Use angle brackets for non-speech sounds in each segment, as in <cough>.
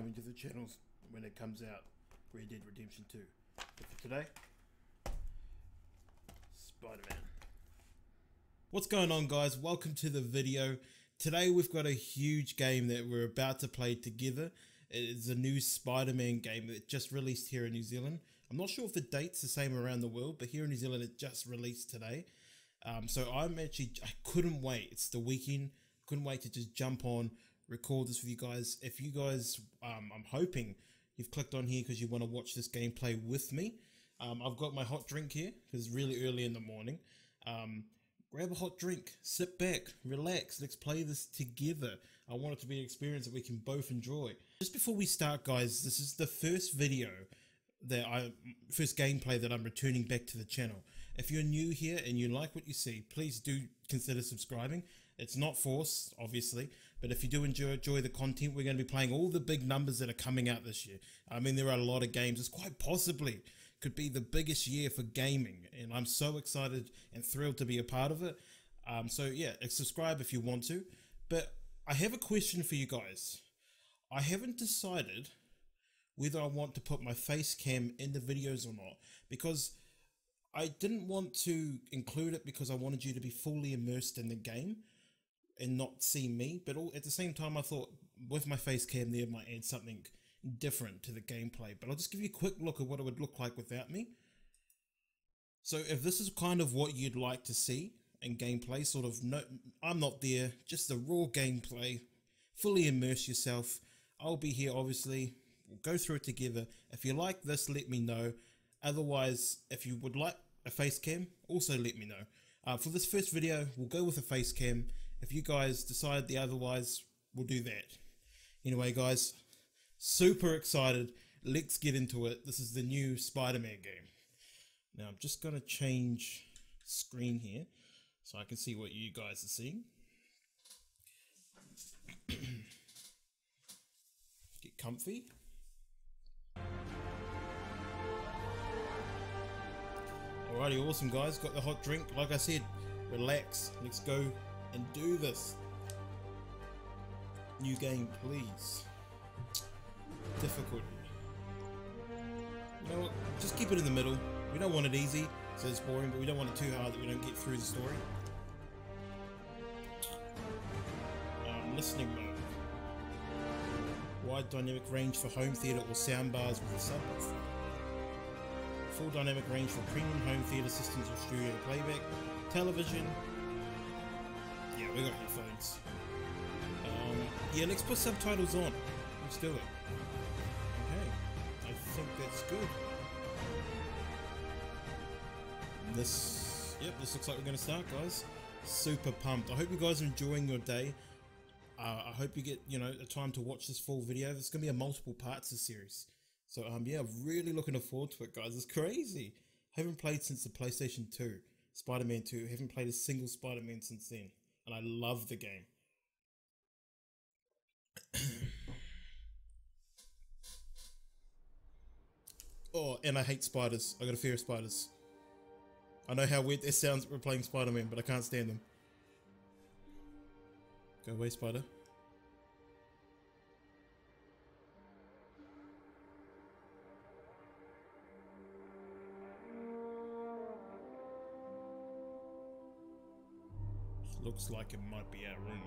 coming to the channels when it comes out. Red Dead Redemption 2. But for today, Spider-Man. What's going on guys? Welcome to the video. Today we've got a huge game that we're about to play together. It is a new Spider-Man game that just released here in New Zealand. I'm not sure if the date's the same around the world, but here in New Zealand it just released today. Um, so I'm actually, I couldn't wait. It's the weekend. Couldn't wait to just jump on, record this with you guys. If you guys, um, I'm hoping you've clicked on here because you want to watch this gameplay with me. Um, I've got my hot drink here because it's really early in the morning. Um, grab a hot drink, sit back, relax. Let's play this together. I want it to be an experience that we can both enjoy. Just before we start, guys, this is the first video that I first gameplay that I'm returning back to the channel. If you're new here and you like what you see, please do consider subscribing. It's not forced, obviously, but if you do enjoy, enjoy the content, we're going to be playing all the big numbers that are coming out this year. I mean, there are a lot of games. It's quite possibly could be the biggest year for gaming, and I'm so excited and thrilled to be a part of it. Um, so yeah, subscribe if you want to. But I have a question for you guys. I haven't decided whether I want to put my face cam in the videos or not because I didn't want to include it because I wanted you to be fully immersed in the game and not see me. But all, at the same time, I thought with my face cam there might add something different to the gameplay. But I'll just give you a quick look at what it would look like without me. So if this is kind of what you'd like to see in gameplay, sort of no, I'm not there, just the raw gameplay, fully immerse yourself. I'll be here, obviously. We'll go through it together. If you like this, let me know. Otherwise, if you would like a face cam, also let me know. Uh, for this first video, we'll go with a face cam. If you guys decide the otherwise, we'll do that. Anyway, guys, super excited. Let's get into it. This is the new Spider-Man game. Now, I'm just going to change screen here so I can see what you guys are seeing. <clears throat> get comfy. Alrighty, awesome guys. Got the hot drink. Like I said, relax. Let's go and do this. New game, please. Difficulty. You know what? Just keep it in the middle. We don't want it easy, so it's boring, but we don't want it too hard that we don't get through the story. Um, listening mode. Wide dynamic range for home theater or soundbars with a subwoofer full dynamic range for premium home theater systems or studio playback, television. We got headphones. Um, yeah, let's put subtitles on. Let's do it. Okay, I think that's good. This, yep, this looks like we're going to start, guys. Super pumped. I hope you guys are enjoying your day. Uh, I hope you get, you know, a time to watch this full video. There's going to be a multiple parts of series. So um yeah, really looking forward to it, guys. It's crazy. Haven't played since the PlayStation 2, Spider-Man 2. Haven't played a single Spider-Man since then, and I love the game. <clears throat> oh, and I hate spiders. I got a fear of spiders. I know how weird it sounds. We're playing Spider-Man, but I can't stand them. Go away, spider. Looks like it might be our room.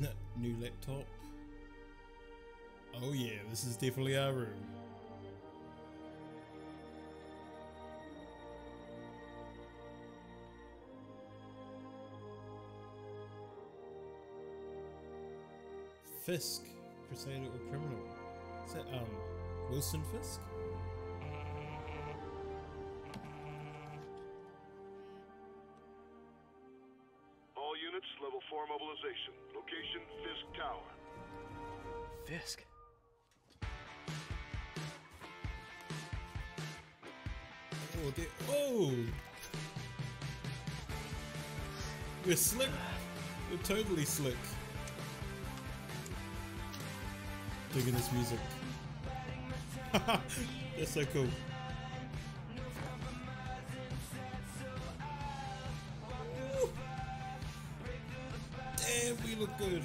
<laughs> New laptop. Oh yeah, this is definitely our room. Fisk, Crusader or criminal? Is that um Wilson Fisk? All units, level 4 mobilization. Location, Fisk Tower. Fisk. Oh, they, oh! We're slick. We're totally slick. Digging this music. <laughs> That's so cool. Damn, we look good.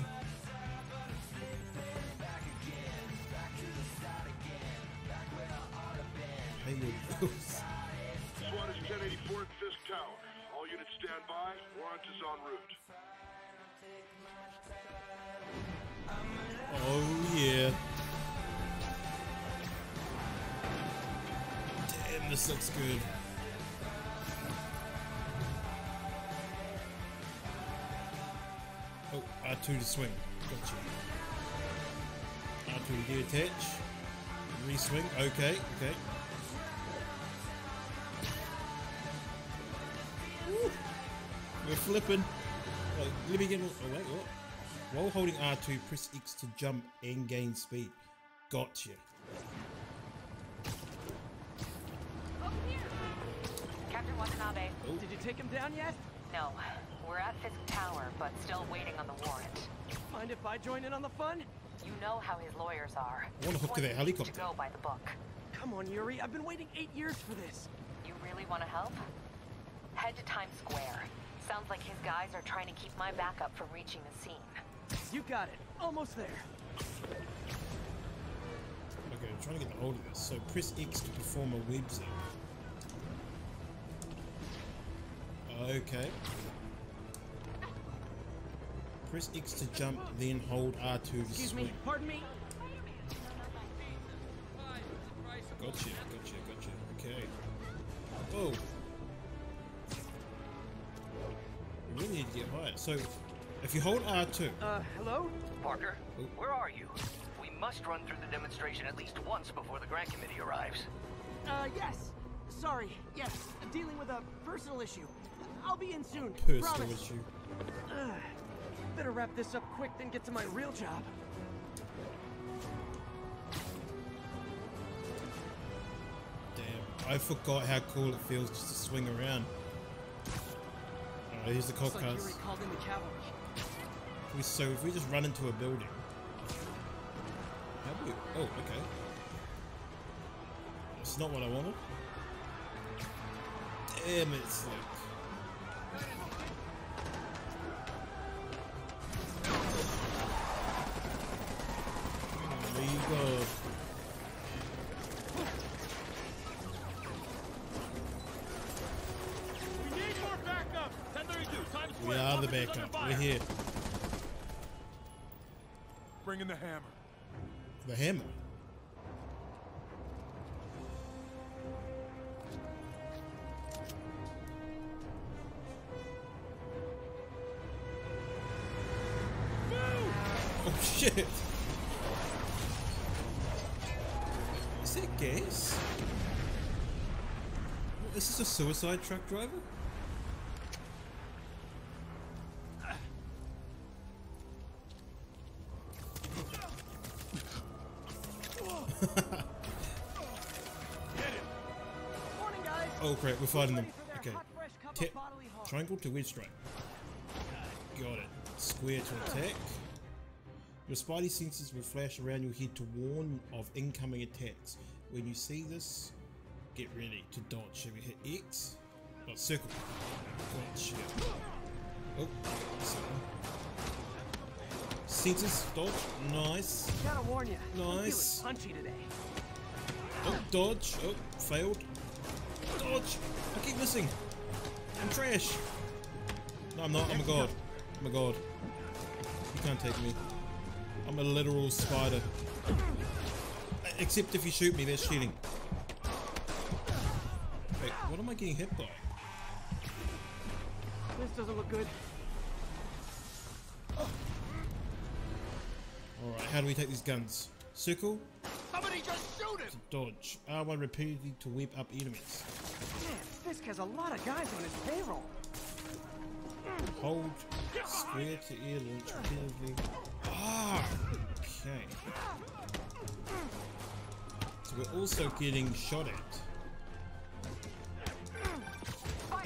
Swing. Gotcha. R2 to detach. Re-swing. Okay, okay. Woo. We're flipping. Wait, let me get. Oh wait, what? While holding R2, press X to jump and gain speed. Gotcha. Captain Watanabe. Did you take him down yet? No, we're at Fisk Tower, but still waiting on the warrant. Mind if I join in on the fun? You know how his lawyers are. I wanna hook to the One needs helicopter. To go by the book. Come on, Yuri. I've been waiting eight years for this. You really want to help? Head to Times Square. Sounds like his guys are trying to keep my backup from reaching the scene. You got it. Almost there. Okay, I'm trying to get the hold of this. So press X to perform a web zip. Okay. Press X to jump, then hold R2 to Excuse swing. me. Pardon me. Gotcha, gotcha, gotcha. Okay. Oh. We really need to get higher. So, if you hold R2, Uh, hello? Parker, Oh. where are you? We must run through the demonstration at least once before the grant committee arrives. Uh, yes. Sorry. Yes. I'm dealing with a personal issue. I'll be in soon. personal Promise. issue. Ugh. Better wrap this up quick than get to my real job. Damn, I forgot how cool it feels just to swing around. Alright, here's the cop like cars. Called in the cavalry. We, so if we just run into a building. How do we? Oh, okay. That's not what I wanted. Damn it, Slick. You go. We need more backup! 1032, Times We are the backup. We're here. Bring in the hammer. The hammer. Suicide truck driver? Oh crap, we're fighting them. Okay. Tip. Triangle to wedge strike. Got it. Square to attack. Your spidey senses will flash around your head to warn of incoming attacks. When you see this, get ready to dodge. Should we hit X? Oh, circle. Gotcha. Oh, circle. Senses, dodge. Nice. Gotta warn you. Nice. Punchy today. Oh, dodge. Oh, failed. Dodge. I keep missing. I'm trash. No, I'm not. I'm a god. I'm a god. You can't take me. I'm a literal spider. Except if you shoot me, that's cheating. Wait, what am I getting hit by? This doesn't look good. Alright, how do we take these guns? Circle, Somebody just shoot him! dodge. R1 repeatedly to whip up enemies. Man, Fisk has a lot of guys on his payroll. Hold square to air launch repeatedly. Ah! Okay. So we're also getting shot at.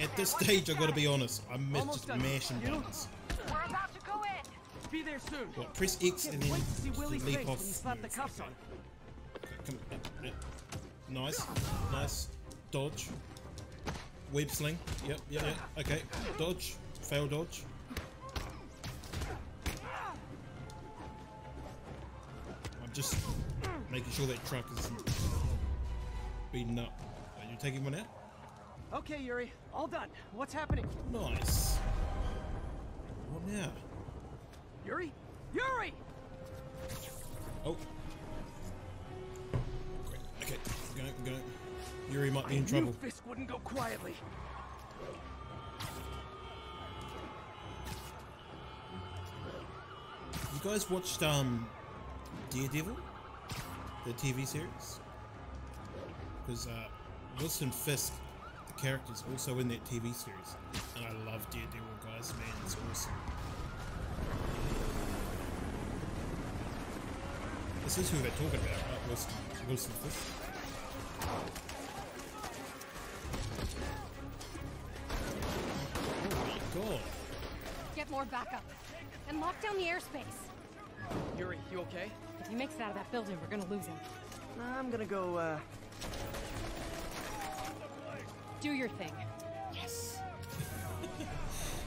At this stage, I gotta be honest, I'm just mashing buttons. We're about to go in. Be there soon. What, press X and then leap off. slap the cuffs on. come yep, yep. Uh, uh, nice, nice. Dodge. Web sling. Yep, yep, yep. Okay, dodge. Fail dodge. I'm just making sure that truck is beaten up. Are you taking one out? Okay, Yuri, all done. What's happening? Nice. What now? Yuri? Yuri! Oh. Great. Okay, I'm going, I'm going. Yuri might be in I trouble. Fisk wouldn't go quietly. You guys watched um Daredevil, the TV series? Because uh, Wilson Fisk, the character, is also in that TV series, and I love Daredevil, guys. Man, it's awesome. This is who they're talking about, right? Wilson, Wilson Fisk. Oh my god! Get more backup. And lock down the airspace. Yuri, you okay? If he makes it out of that building, we're gonna lose him. I'm gonna go, uh... Do your thing. Yes.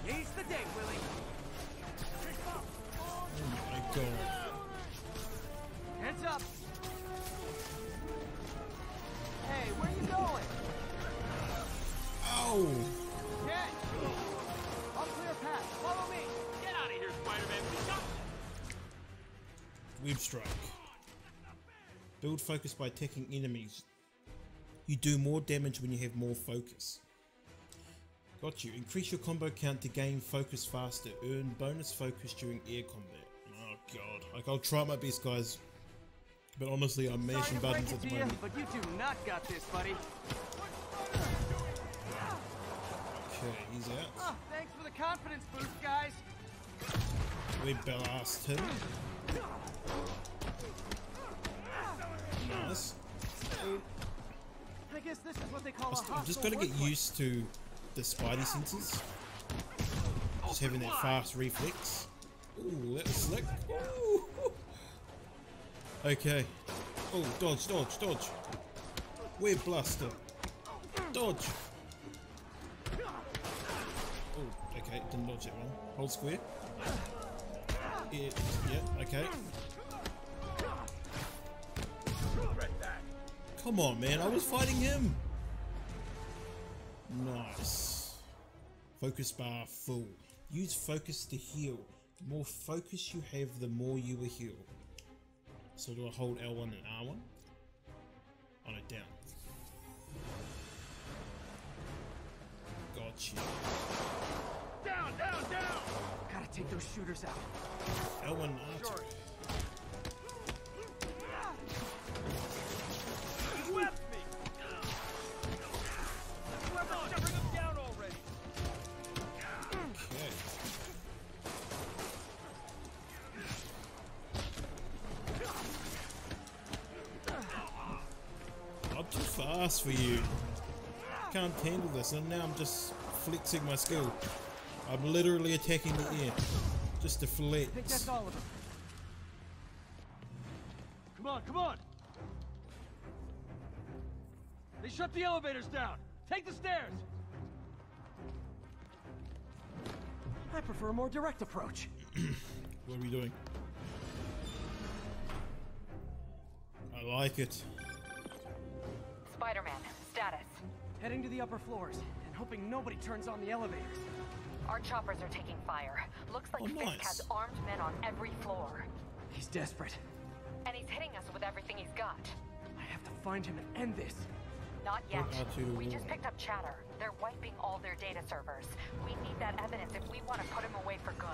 Ease the day, Willie. Oh my god. Heads up. Hey, where are you going? Oh! Catch! I'll clear a path. Follow me. Get out of here, Spider-Man. We got Web strike. Build focus by attacking enemies. You do more damage when you have more focus. Got you. Increase your combo count to gain focus faster. Earn bonus focus during air combat. Oh god. Like I'll try my best guys. But honestly I'm mashing buttons at the to you, moment. but you do not got this, buddy. Okay, he's out. Oh, thanks for the confidence boost, guys. We blast him. Nice. I guess this is what they call a I've hostile just got to get used to the spidey senses. Just having that fast reflex. Ooh, that was slick. Ooh. Okay. Oh, dodge, dodge, dodge. Web blaster. Dodge. Oh, okay, didn't dodge that one. Hold square. Yeah, yeah, okay. Come on, man, I was fighting him. Nice. Focus bar full. Use focus to heal. The more focus you have, the more you will heal. So do I hold L1 and R1? Oh no, down. Gotcha. Down, down, down! Gotta take those shooters out. L1 and R2. He for you. Can't handle this, and now I'm just flexing my skill. I'm literally attacking the air. Just to flex. all of them. Come on, come on. They shut the elevators down. Take the stairs. I prefer a more direct approach. <clears throat> What are we doing? I like it. Heading to the upper floors and hoping nobody turns on the elevators. Our choppers are taking fire. Looks like Oh, Fisk nice. has armed men on every floor. He's desperate. And he's hitting us with everything he's got. I have to find him and end this. Not yet. Put R2 to We just picked up chatter. They're wiping all their data servers. We need that evidence if we want to put him away for good.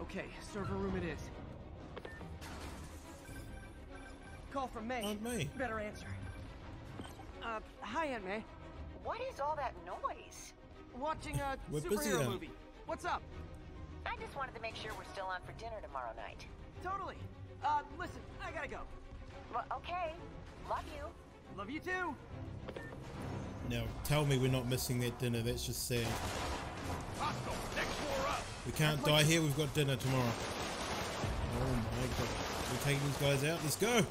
Okay, server room it is. Call from May. Aunt May. Better answer. Uh, hi, Aunt May. What is all that noise? Watching a We're superhero Aunt. movie. What's up? I just wanted to make sure we're still on for dinner tomorrow night. Totally. Uh, listen, I gotta go. Well, okay. Love you. Love you too. Now, tell me we're not missing that dinner. That's just sad. Hostile. Next floor up. We can't die here. We've got dinner tomorrow. Oh my god. We're taking these guys out. Let's go.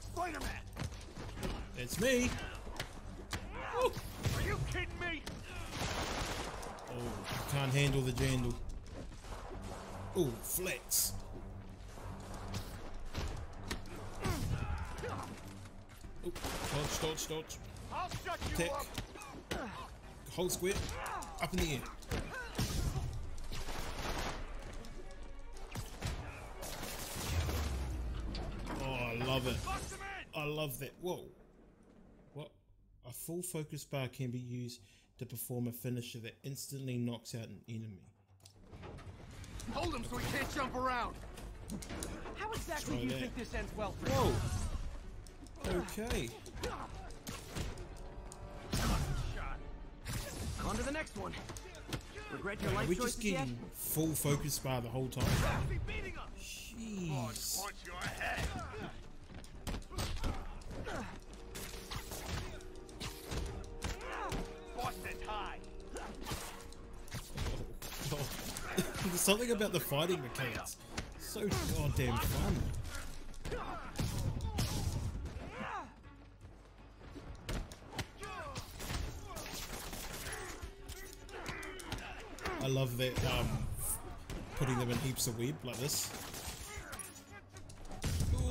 Spider-Man! It's me. Kidding me? oh can't handle the jandle. Oh, flex. Oh, dodge, dodge, dodge. I'll shut you Tick. up! Hold square. Up in the air. Oh, I love it. Bust him in! I love that. Whoa. What? A full focus bar can be used to perform a finisher that instantly knocks out an enemy. Hold him so he can't jump around! How exactly do you that. think this ends well for you? Whoa. Okay. On to the next one. Regret your Are life we're just choices yet? getting full focus bar the whole time? Be beating him! Jeez. Something about the fighting mechanics. So goddamn fun. I love that um, putting them in heaps of web like this.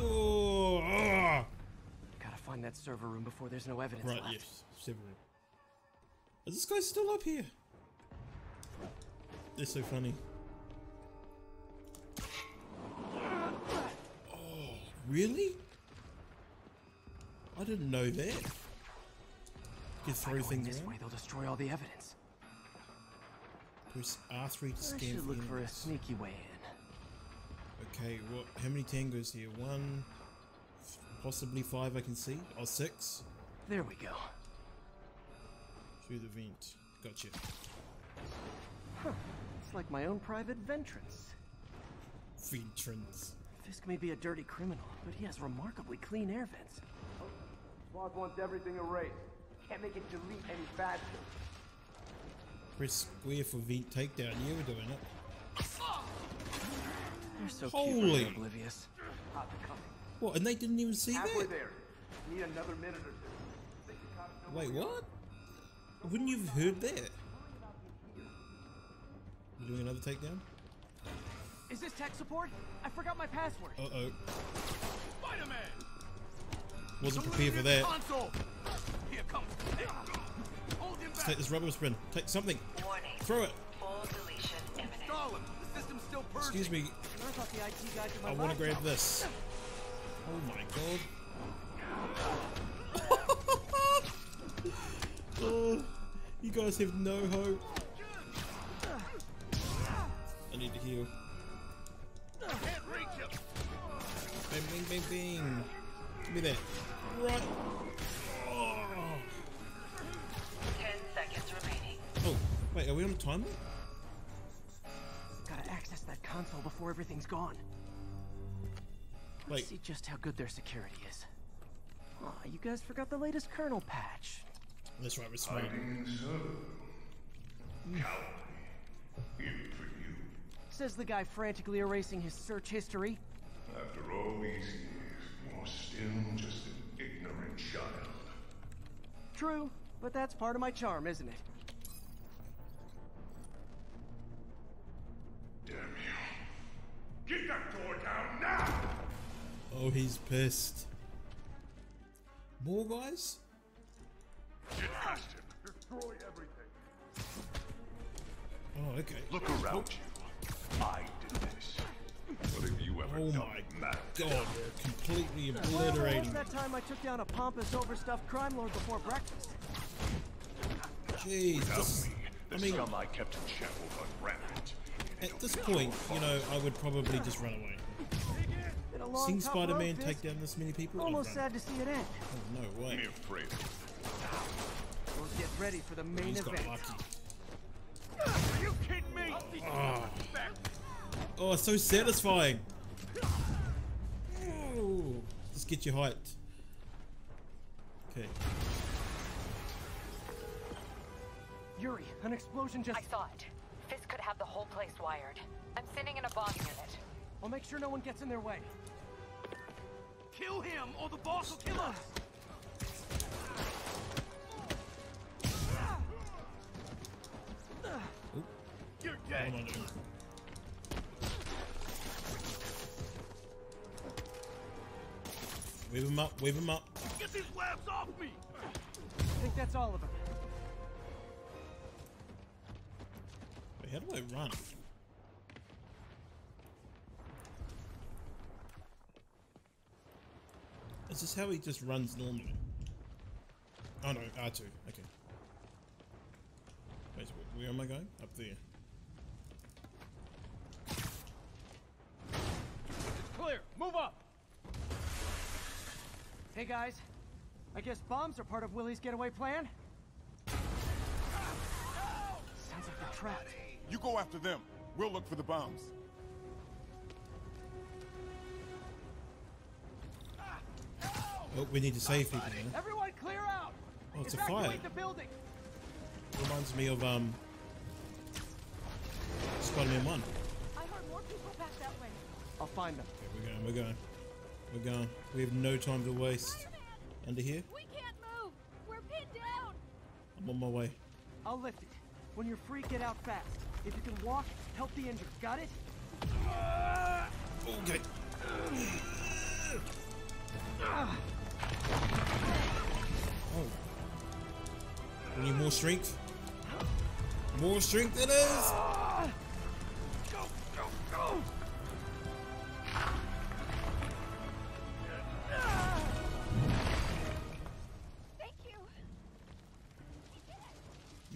Oh, ah. Gotta find that server room before there's no evidence Right, left. yes, several. Is this guy still up here? They're so funny. Really? I didn't know that. You can throw things this around. way, they'll destroy all the evidence. Press R3 to I scan should for look for a sneaky way in. Okay, what? How many tangos here? One, possibly five. I can see. Or six. There we go. Through the vent. Gotcha. It's like my own private ventrance. Ventrance. Fisk may be a dirty criminal, but he has remarkably clean air vents. Boss wants everything erased. Can't make it delete any faster. Press square for vent takedown. Yeah, we're doing it. They're so Holy. cute, but oblivious. How's? What? And they didn't even see Halfway that? there. Need another minute or two. Think the Wait, what? Wouldn't you have heard that? You doing another takedown? Is this tech support? I forgot my password. Uh oh. Spider-Man! Wasn't prepared for that. Console! Here comes. Hold him back! Take this rubber sprint. Take something. Warning. Throw it. Full deletion imminent. Stall him! The system's still purging! Excuse me. I the IT guy did my I want to grab this. Oh my god. <laughs> oh, you guys have no hope. I need to heal. Bang, bang, bang, bang. Give me that. Right. Oh. Ten seconds remaining. oh, wait, are we on a timer? Gotta access that console before everything's gone. Let's Wait. see just how good their security is. Aw, you guys forgot the latest kernel patch. That's right, we're smart. Even for you. Says the guy frantically erasing his search history. After all these years, you're still just an ignorant child. True, but that's part of my charm, isn't it? Damn you. Get that door down now! Oh, he's pissed. More guys? Get past him. Destroy everything. Oh, okay. Look around you. I ever Oh done? my Matt? god, we're completely Well, obliterating. was that time I took down a pompous, overstuffed crime lord before breakfast? Jeez, Without this, me, the I mean, scum I kept in check will rampant. at this point, you know, I would probably just run away. Been a long, Seen Spider-Man take down this many people? Almost sad to see it end. Oh, no way. Be afraid. Well, get ready for the main He's got event. lucky. Are you kidding me? Back. Oh, it's so satisfying. Just get you hyped. Okay. Yuri, an explosion just... I saw it. Fisk could have the whole place wired. I'm sending in a bomb unit. I'll make sure no one gets in their way. Kill him, or the boss will kill us! You're What dead. Wave him up, wave him up. Get these labs off me! I think that's all of them. Wait, how do I run? Is this how he just runs normally? Oh no, R2, okay. Wait, where am I going? Up there. Hey guys, I guess bombs are part of Willie's getaway plan? Sounds like they're trapped. You go after them. We'll look for the bombs. Oh, we need to save people now. Everyone clear out! Oh, it's a Evacuate fire. the building! Reminds me of, um... Spider-Man 1. I heard more people back that way. I'll find them. Okay, we're going, we're going. We're going. We have no time to waste. Under here? We can't move. We're pinned down. I'm on my way. I'll lift it. When you're free, get out fast. If you can walk, help the injured. Got it? Okay. Oh. We need more strength. More strength it is!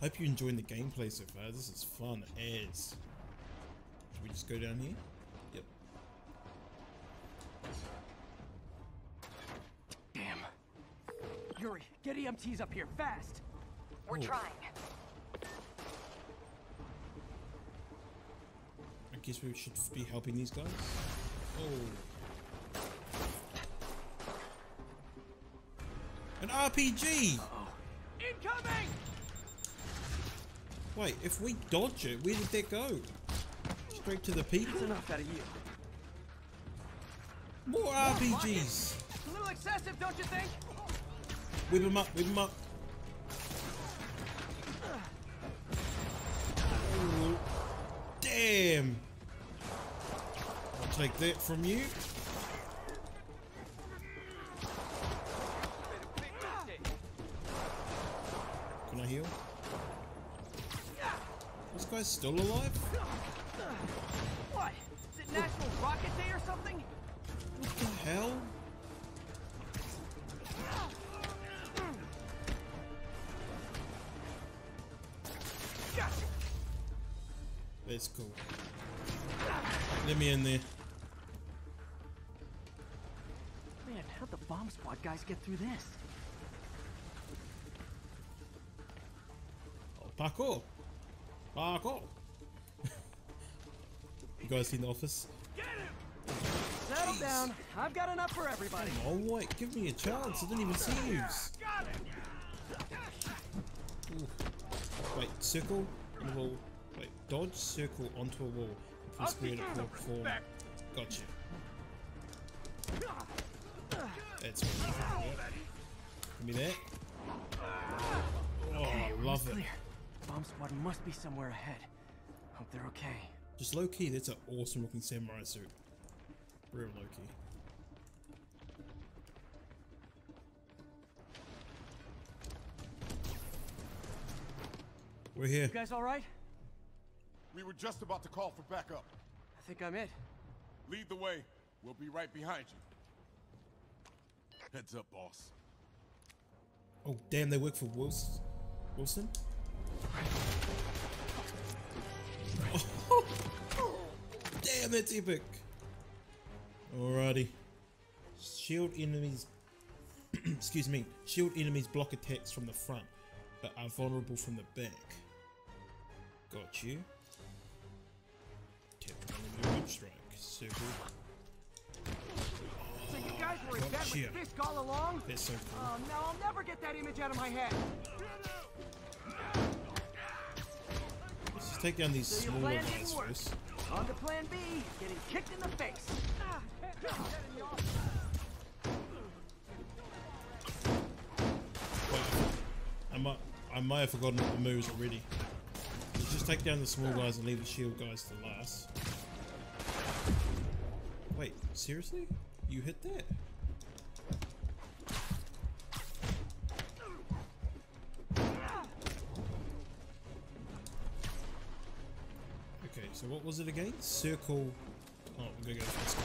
Hope you're enjoying the gameplay so far. This is fun as. Should we just go down here? Yep. Damn. Yuri, get EMTs up here, fast! We're Oh. trying. I guess we should be helping these guys. Oh. An RPG! Incoming! Wait, if we dodge it, where did that go? Straight to the That's people? enough out of you. More RPGs! A little excessive, don't you think? Whip him up, whip him up. Ooh, damn! I'll take that from you. Still alive? What? Is it National Rocket Day or something? What the hell? That's cool. Let me in there. Man, how'd the bomb squad guys get through this? Oh, parkour! Parkour! you guys seen The Office? Get him. Settle down. I've got enough for everybody. Oh wait, give me a chance. I didn't even see you. Ooh. Wait, circle on the wall. Wait, dodge, circle onto a wall. And press square to perform. Gotcha. That's what Give me that. Oh, I love it. Clear. Bomb squad must be somewhere ahead. Hope they're okay. Just low key, that's an awesome looking samurai suit. Real low key. We're here. You guys all right? We were just about to call for backup. I think I'm it. Lead the way. We'll be right behind you. Heads up, boss. Oh, damn, they work for Wilson? Wilson? <laughs> damn, that's epic. Alrighty. Shield enemies. <clears throat> excuse me. Shield enemies block attacks from the front, but are vulnerable from the back. Got you. Tap on strike. Circle. So you guys were in bed with Fisk all along? That's so cool. Oh no, I'll never get that image out of my head. Take down these So smaller guys first. On to plan B, getting kicked in the face. Wait, I might, I might have forgotten the moves already. Let's just take down the small guys and leave the shield guys to last. Wait, seriously? You hit that? What was it again? Circle. Oh, gonna go for this guy.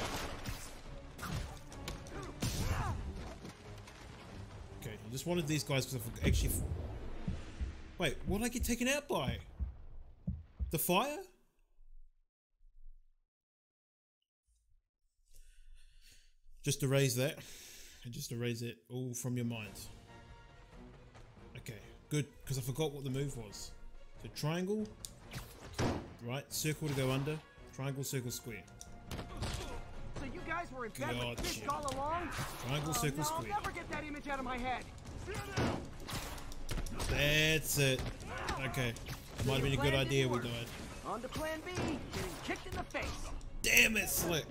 Okay, I just wanted these guys because I actually. Wait, what did I get taken out by? The fire? Just erase that. And just erase it all from your mind. Okay, good, because I forgot what the move was. So triangle, right, circle to go under, triangle, circle, square. So you guys were in bed with Fisk all along? Triangle, oh, circle, no, square. I'll never get that image out of my head. That's it. Okay, might have been a good idea we died. On to plan B, getting kicked in the face. Damn it, Slick!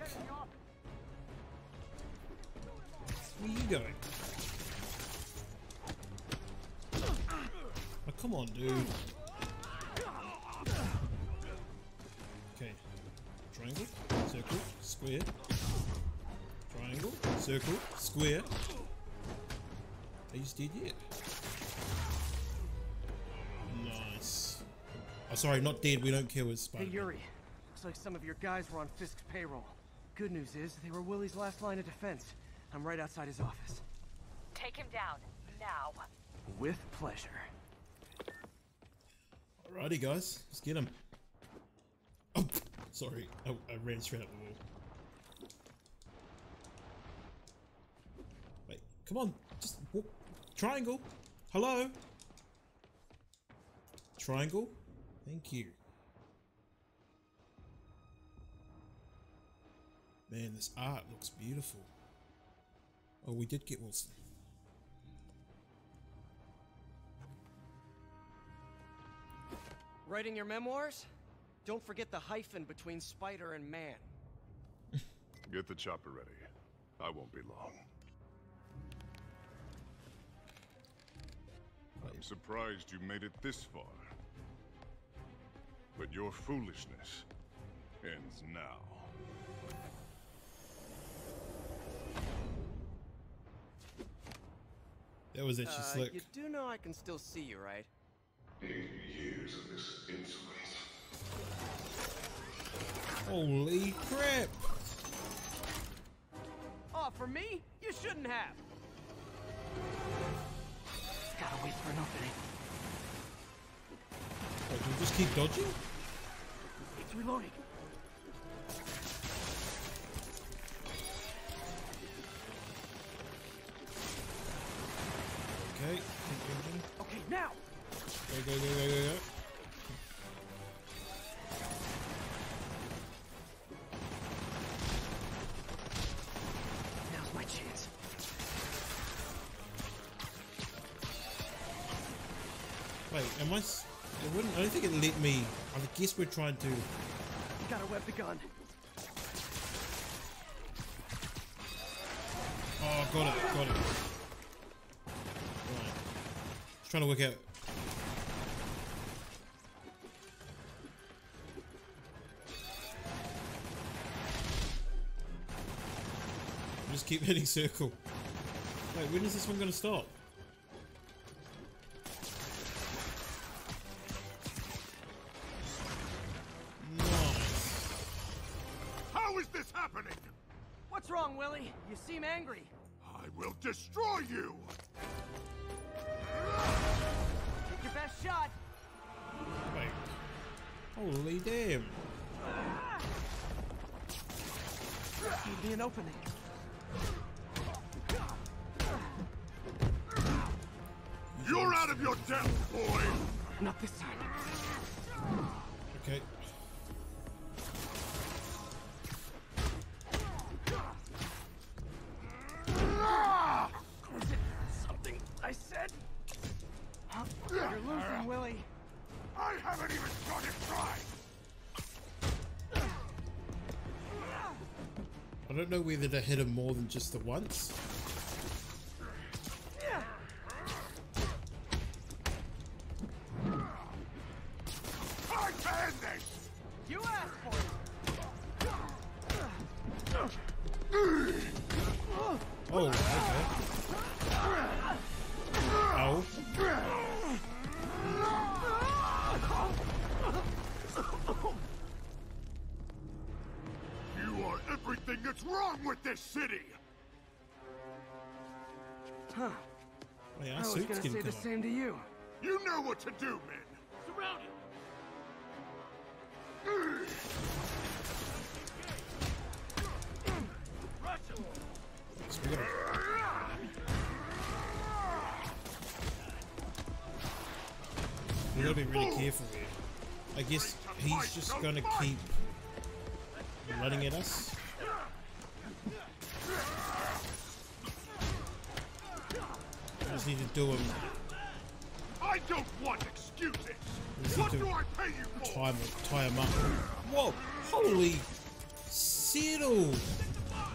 Where you going? Oh, come on, dude. Circle, square. Triangle, circle, square. Are you dead yet? Nice. Oh, sorry, not dead. We don't kill his Hey Yuri, looks like some of your guys were on Fisk's payroll. Good news is they were Willie's last line of defense. I'm right outside his office. Take him down, now. With pleasure. Alrighty, guys, let's get him. Sorry, I, I ran straight up the wall. Wait, come on, just walk. Triangle. Hello. Triangle. Thank you. Man, this art looks beautiful. Oh, we did get Wilson. Writing your memoirs? Don't forget the hyphen between spider and man. <laughs> Get the chopper ready. I won't be long. I'm surprised you made it this far. But your foolishness ends now. That was actually Uh, slick. you do know I can still see you, right? Eighty years of this insolence. Holy crap! Oh, for me? You shouldn't have. Gotta wait for an opening. Wait, do we just keep dodging? It's reloading. Okay, keep dodging. Okay, now! Go, go, go, go, go, go. Am I? It wouldn't. I don't think it let me. I guess we're trying to. Gotta web the gun. Oh, got it, got it. Right. Just trying to work out. Just keep <laughs> hitting circle. Wait, when is this one gonna stop? Don't know whether to hit him more than just the once. I can this! You asked for it. Oh, okay. This city! Huh. Yeah, I was gonna say the cut same to you. You know what to do, men! Surround it! Him! So we gotta- We gotta be really careful here. I guess he's just gonna keep running at us. Just need to do him, I don't want excuses! What do I pay you for? tie him, tie him up. Whoa! Holy settle! I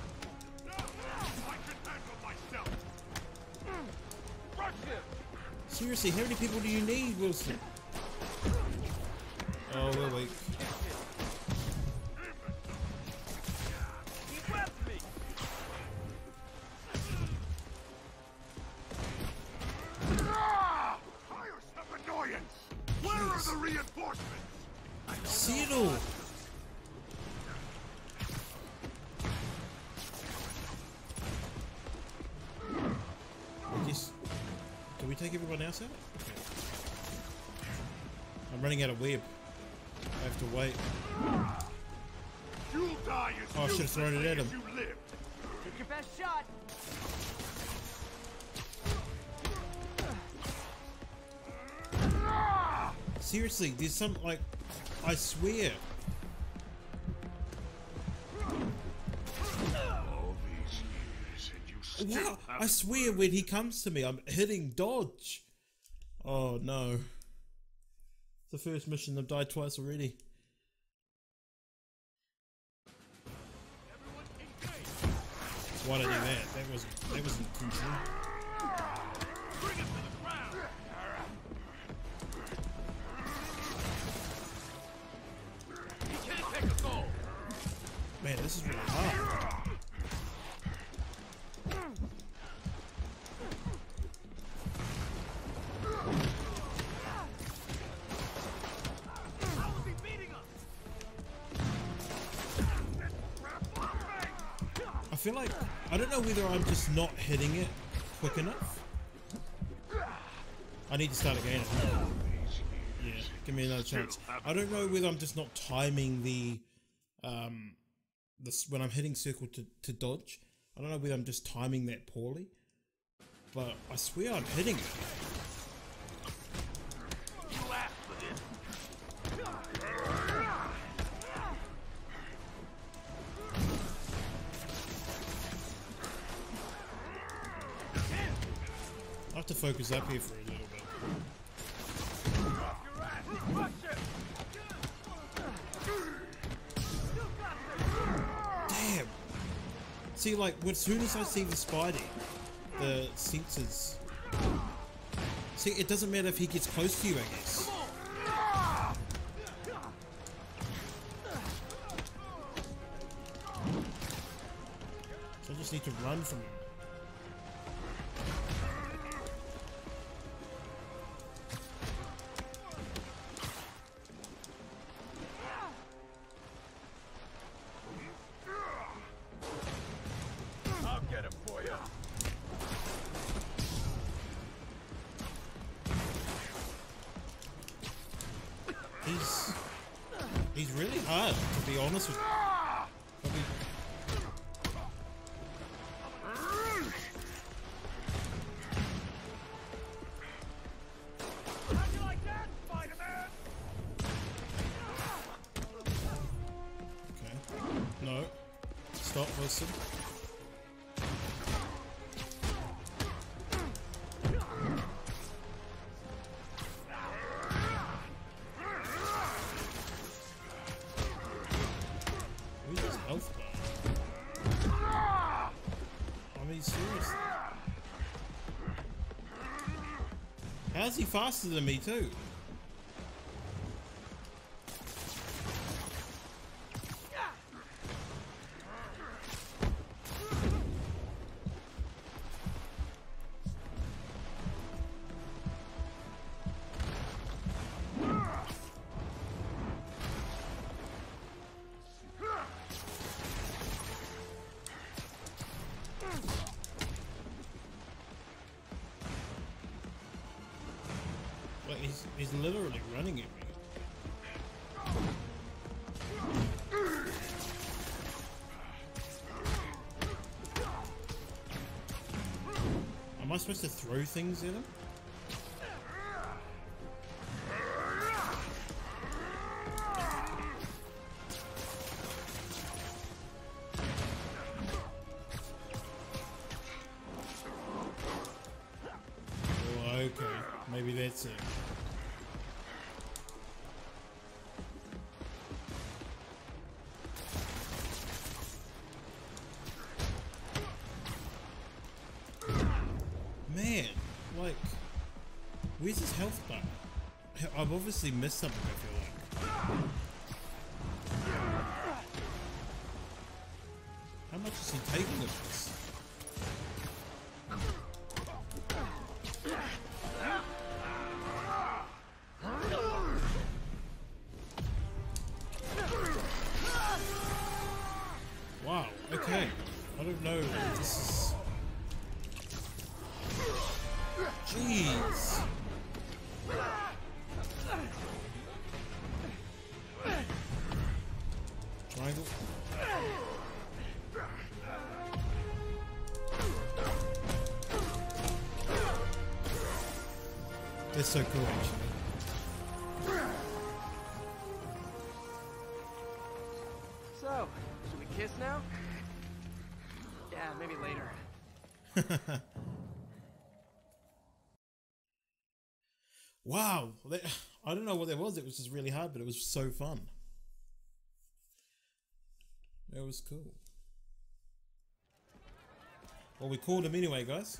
can handle myself! Rush him! Seriously, how many people do you need, Wilson? Oh, we're weak. Take everyone else out? Okay. I'm running out of web. I have to wait. You'll die Oh, I should've thrown it at him. You live. Take your best shot. Seriously, there's some like. I swear. I swear when he comes to me, I'm hitting dodge. Oh no. It's the first mission I've died twice already. Feel like I don't know whether I'm just not hitting it quick enough. I need to start again. Yeah, give me another chance. I don't know whether I'm just not timing the um this when I'm hitting circle to, to dodge. I don't know whether I'm just timing that poorly. But I swear I'm hitting it. Focus up here for a little bit. Damn. See, like, as soon as I see the Spidey, the sensors. See, it doesn't matter if he gets close to you, I guess. So I just need to run from him. To be How's he faster than me too? He's, he's literally running at me. Am I supposed to throw things at him? Obviously missed something, I feel like. How much is he taking of this? Wow, okay. I don't know. This is. That's so cool, actually. So, should we kiss now? Yeah, maybe later. <laughs> Wow, I don't know what that was. It was just really hard, but it was so fun. It was cool. Well, we called him anyway, guys.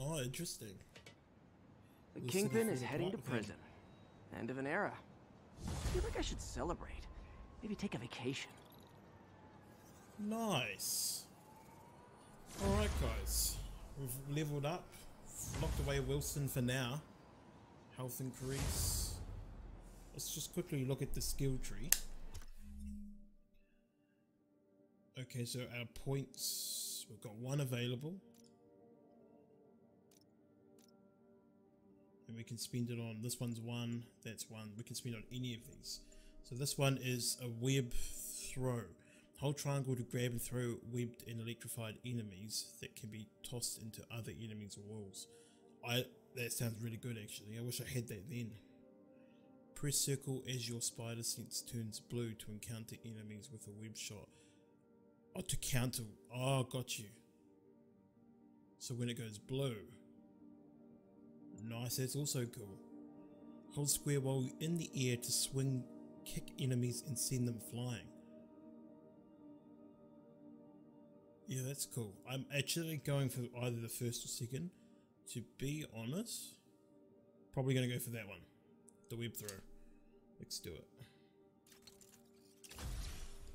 Oh, interesting. The The Kingpin is heading to prison. End of an era. I feel like I should celebrate. Maybe take a vacation. Nice. Alright, guys. We've leveled up. Locked away Wilson for now. Health increase. Let's just quickly look at the skill tree. Okay, so our points, we've got one available. And we can spend it on, this one's one, that's one. We can spend on any of these. So this one is a web throw. Hold triangle to grab and throw webbed and electrified enemies that can be tossed into other enemies or walls. I that sounds really good actually. I wish I had that then. Press circle as your spider sense turns blue to encounter enemies with a web shot. Oh, to counter. Oh, got you. So when it goes blue. Nice, that's also cool. Hold square while in the air to swing, kick enemies and send them flying. Yeah, that's cool. I'm actually going for either the first or second. To be honest, probably going to go for that one. The web throw. Let's do it.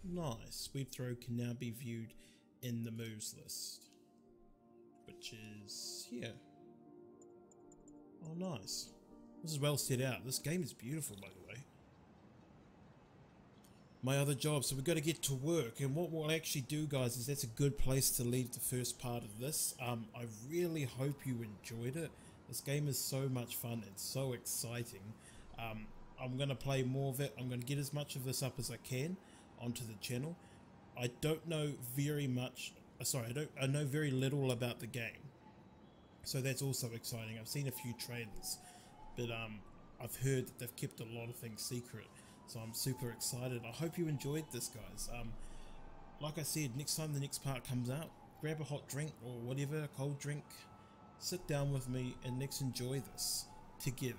Nice. Web throw can now be viewed in the moves list. Which is here. Oh, nice. This is well set out. This game is beautiful, by the way. my other job. So we've got to get to work. And what we'll actually do, guys, is that's a good place to leave the first part of this. Um, I really hope you enjoyed it. This game is so much fun. It's so exciting. Um, I'm going to play more of it. I'm going to get as much of this up as I can onto the channel. I don't know very much. uh, Sorry, I don't. I know very little about the game, so that's also exciting. I've seen a few trailers, but um, I've heard that they've kept a lot of things secret. So I'm super excited. I hope you enjoyed this, guys. Um, like I said, next time the next part comes out, grab a hot drink or whatever, a cold drink, sit down with me and let's enjoy this together.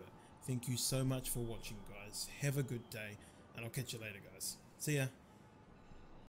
Thank you so much for watching, guys. Have a good day, and I'll catch you later, guys. See ya.